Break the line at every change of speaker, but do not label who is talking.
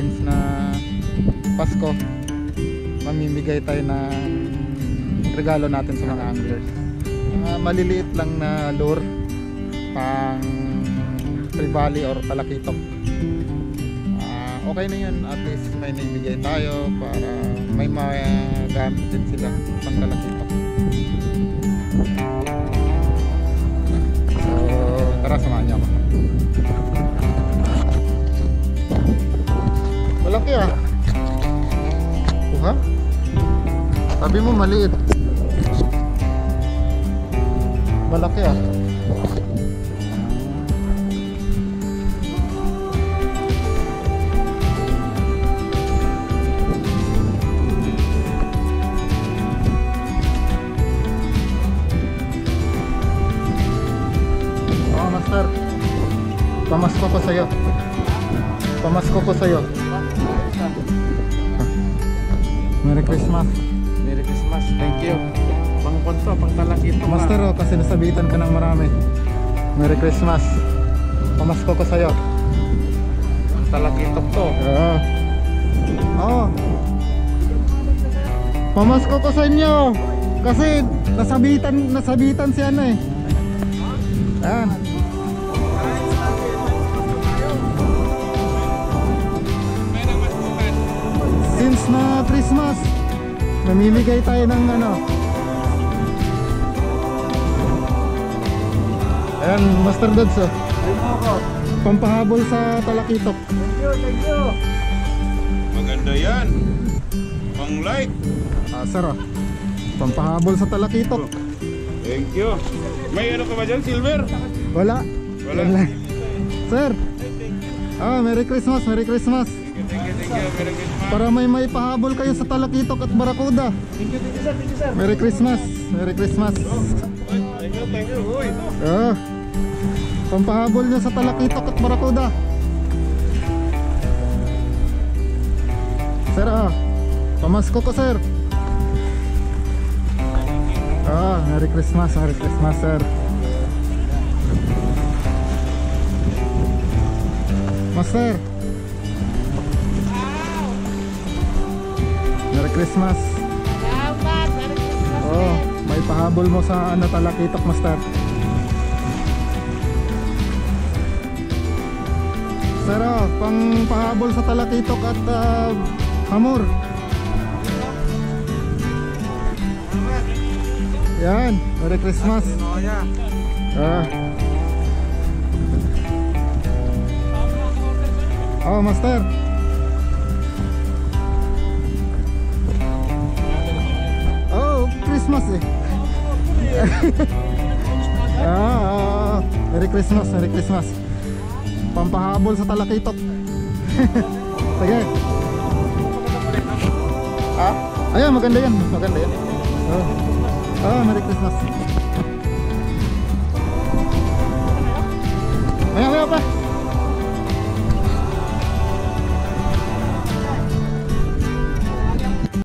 since na Pasko mamimigay tayo ng regalo natin sa mga anglers. Mga maliliit lang na lure pang trevally or talakitok Ah, okay na yun. At least may naibigay tayo para may magamit din sila pang talakitok kuha sabi mo maliit malaki ah Oh, master. Pamasko ko sa'yo. Pamasko ko sa'yo. Merry Christmas.
Merry Christmas. Thank you. Pang konto, pang talakito.
Master, oh, kasi nasabitan ka ng marami. Merry Christmas. Pamasko ko sa'yo.
Pang talakitok to.
Oo. Oo. Pamasko ko sa inyo. Kasi nasabitan, nasabitan si ano eh. Ayan. Na Christmas, namimigay tayo ng ano. Ayan, Master Dods oh. Pampahabol sa talakitok.
Thank you, thank you.
Maganda yan. Pang light.
Ah, sir oh. Pampahabol sa talakitok.
Thank you. May ano ka ba dyan, Silver?
Wala.
Wala.
Wala. Sir. Ah, Merry Christmas, Merry Christmas.
You. Merry Christmas.
Para may may pahabol kayo sa talakitok at barakuda.
Thank you, thank you, sir. Thank you, sir.
Merry Christmas. Merry Christmas.
Thank you, thank you. Uy, ito.
Ah. Pampahabol nyo sa talakitok at barakuda. Sir ah. Pamasko ko sir. Ah, Merry Christmas, Merry Christmas sir. Master. Merry Christmas.
Salamat! Merry Christmas
Oh, may pahabol mo sa ano talakitok, Master. Sir, oh, pang pahabol sa talakitok at ah, hamor. Yan, Merry Christmas. Ah. Oh, Master. Christmas eh. ah, ah. Merry Christmas, Merry Christmas. Pampahabol sa talakitok. Sige. Ah, ayan, maganda yan. Maganda yan. Oh. Ah, Merry Christmas.